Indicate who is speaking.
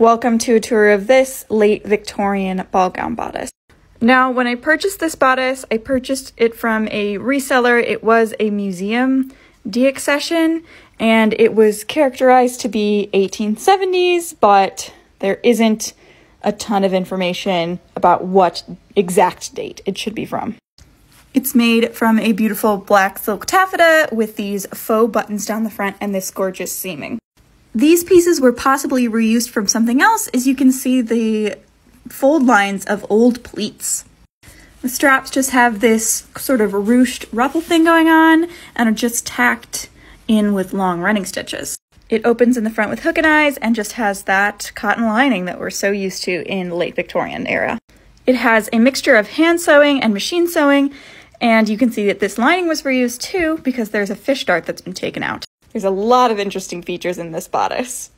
Speaker 1: Welcome to a tour of this late Victorian ball gown bodice. Now, when I purchased this bodice, I purchased it from a reseller. It was a museum deaccession, and it was characterized to be 1870s, but there isn't a ton of information about what exact date it should be from. It's made from a beautiful black silk taffeta with these faux buttons down the front and this gorgeous seaming. These pieces were possibly reused from something else, as you can see the fold lines of old pleats. The straps just have this sort of ruched ruffle thing going on and are just tacked in with long running stitches. It opens in the front with hook and eyes and just has that cotton lining that we're so used to in the late Victorian era. It has a mixture of hand sewing and machine sewing, and you can see that this lining was reused too because there's a fish dart that's been taken out. There's a lot of interesting features in this bodice.